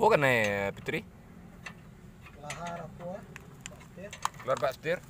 Bukan nih, Fitri. Lahar apa? Pak Setir. Pandai lah Fitri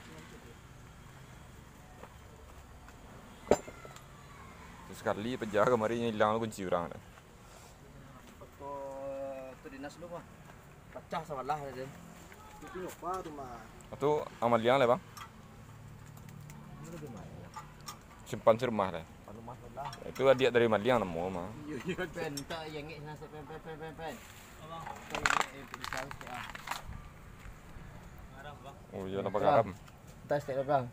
Terus sekali penjaga kemarin hilang kunci orang dah. Foto tu dinas lu mah. Pecah sebelah ada dia. Itu Innova tuh mah. Itu amal liang lah bang. Simpan di rumah lah. Itu dia dari Maliang nemu mah. Pen tak yang ngik nasi pen pen pen pen pen. Abang, ah. Oh iya nampak garam. Tak sikit bang.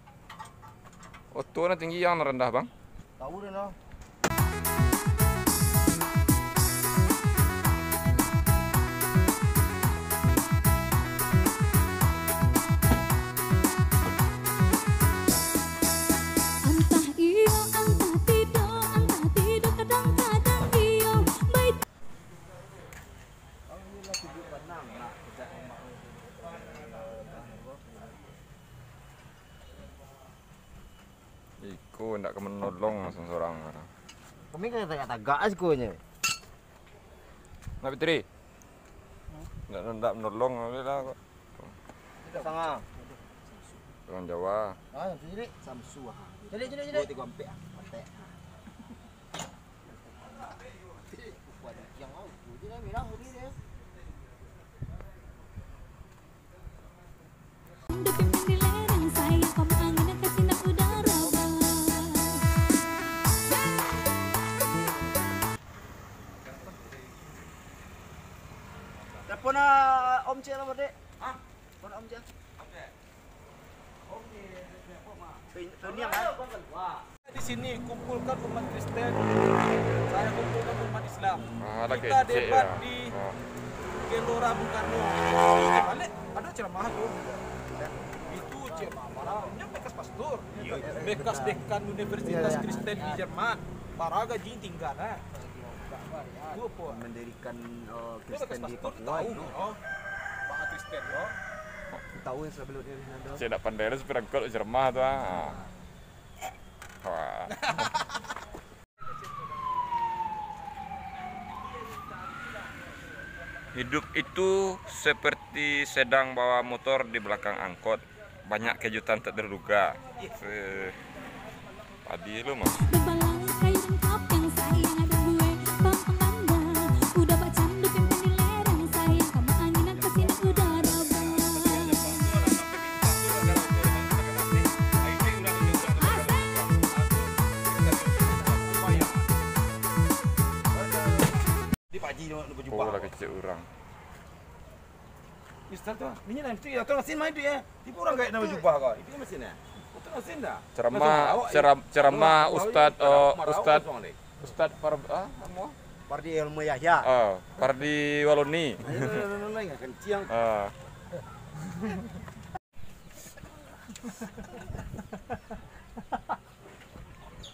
Oh tu na tinggi yang rendah bang. Tahu dah no. Iku ndak ke menolong seorang. Kami kan tak tagak asikonya. Nah Fitri. Ndak ndak menolong lah kok. Sanga. Orang Jawa. Ah, sini. Samsu ah. Jadi jadi jadi. tiga empat. Pantai. Yang mau, dia. Ah Om Cik lah berdek. Ah, telepon Om Cik. Peniang ah. Di sini kumpulkan umat Kristen. Saya kumpulkan umat Islam. Ah, Kita debat ya. di Oh. Gelora Bung Karno. Balik ada ceramah tuh. Itu ceramah yang bekas pastor. Bekas dekan Universitas Kristen di Jerman. Paraga jin tinggal nah. Mendirikan uh, Kristen di Papua tahu itu. oh. Pak Kristen yo. Tahu yang sebelum dia nado. Saya tak pandai lah sepeda kol jermah tu ah. Wah. Hidup itu seperti sedang bawa motor di belakang angkot. Banyak kejutan tak terduga. Tadi lu mah. Berjumpa. Oh lah kecil orang. Ustaz tu, ni nak tu ya, tu mesin main tu ya. Tipu orang gaya nak berjumpa kau. Itu mesin ya. Itu mesin dah. Ceramah ceram, ceramah Ustad oh, Ustad Ustad par ah nama? Pardi ilmu Yahya. Ah, Pardi Waloni. Kencing. Ah.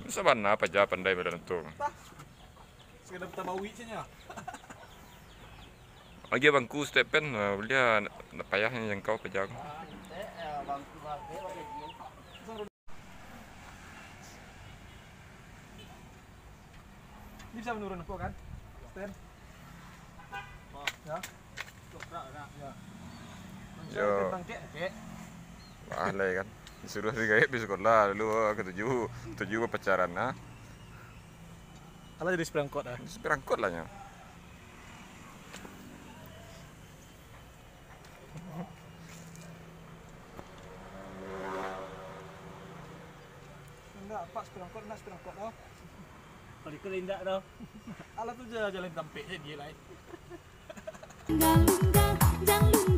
Bisa mana apa aja pandai pada tu. Sekedar tambah wit saja. Lagi bangku Stephen, dia nak payahnya yang kau pejang. Bangku bangku. Ni bisa menurun aku kan? Stand. Ya. Ya. Yo. Tentang cek, cek. Alay kan. Disuruh digait di sekolah dulu ketujuh tujuh pacaran nah. Kalau jadi seperangkot ah. Seperangkot lah nya. pak seperangkot nak seperangkot tau kalau kau lindak tau Alah tu je jalan tampik je dia lain. Jangan lupa, jangan lupa